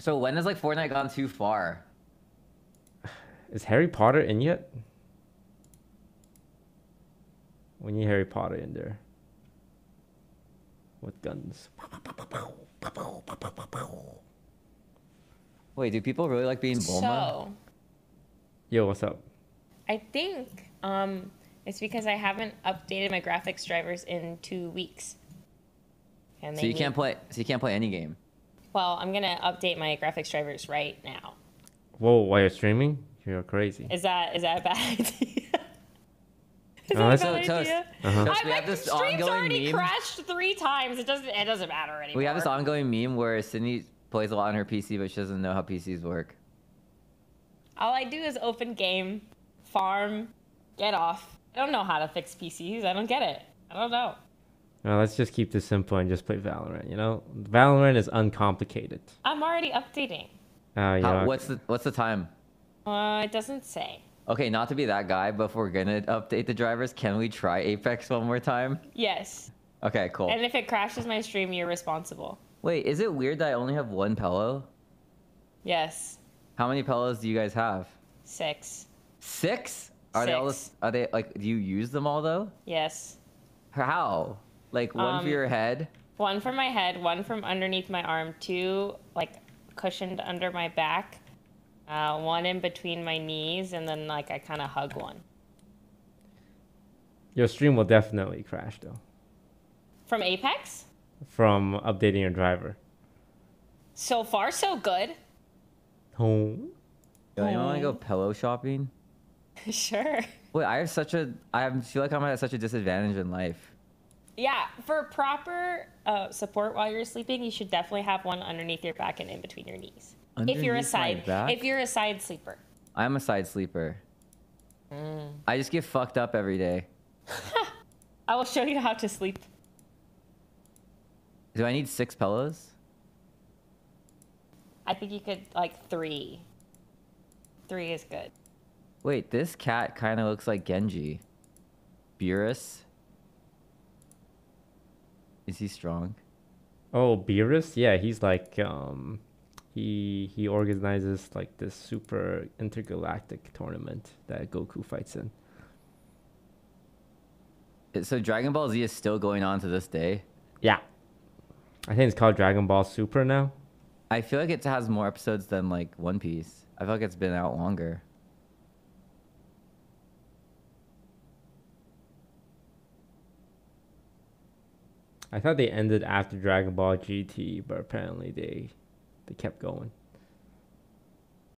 So when has like Fortnite gone too far? Is Harry Potter in yet? We need Harry Potter in there. With guns. Wait, do people really like being Bulma? So, Yo, what's up? I think um, it's because I haven't updated my graphics drivers in two weeks. And So they you can't play. So you can't play any game. Well, I'm gonna update my graphics drivers right now. Whoa, while you're streaming? You're crazy. Is that is that a bad idea? Is No, that a bad So, Toast, idea? Uh-huh. Toast, I, we my have this stream's already meme. crashed three times. It doesn't. It doesn't matter anymore. We have this ongoing meme where Sydney plays a lot on her PC, but she doesn't know how PCs work. All I do is open game, farm, get off. I don't know how to fix PCs. I don't get it. I don't know. Now let's just keep this simple and just play Valorant. You know, Valorant is uncomplicated. I'm already updating. Uh, you How, what's the What's the time? Uh, it doesn't say. Okay, not to be that guy, but if we're gonna update the drivers, can we try Apex one more time? Yes. Okay, cool. And if it crashes my stream, you're responsible. Wait, is it weird that I only have one pillow? Yes. How many pillows do you guys have? Six. Six? Are they all? the- Are they like? Do you use them all though? Yes. How? Like one Um, for your head? One for my head, one from underneath my arm, two like cushioned under my back, uh, one in between my knees, and then like I kind of hug one. your stream will definitely crash though From Apex? from updating your driver. So far, so good. Oh. Yo, anyone want to go pillow shopping? sure. Wait, I have such a. I feel like I'm at such a disadvantage in life. Yeah, for proper uh, support while you're sleeping, you should definitely have one underneath your back and in between your knees. if you're a side, if you're a side sleeper. I'm a side sleeper. Mm. I just get fucked up every day. I will show you how to sleep. Do I need six pillows? I think you could like three. Three is good. Wait, this cat kind of looks like Genji. Beerus. Is he strong? Oh, Beerus? Yeah, he's like um he he organizes like this super intergalactic tournament that Goku fights in. So Dragon Ball Z is still going on to this day. Yeah. I think it's called Dragon Ball Super now. I feel like it has more episodes than like One Piece. I feel like it's been out longer. I thought they ended after Dragon Ball GT, but apparently they they kept going.